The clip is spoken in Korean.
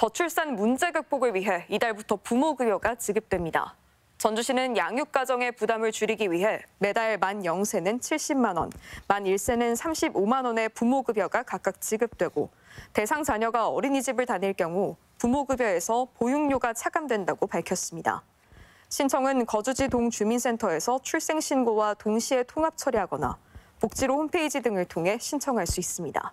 저출산 문제 극복을 위해 이달부터 부모급여가 지급됩니다. 전주시는 양육 가정의 부담을 줄이기 위해 매달 만 0세는 70만 원, 만 1세는 35만 원의 부모급여가 각각 지급되고 대상 자녀가 어린이집을 다닐 경우 부모급여에서 보육료가 차감된다고 밝혔습니다. 신청은 거주지 동주민센터에서 출생신고와 동시에 통합 처리하거나 복지로 홈페이지 등을 통해 신청할 수 있습니다.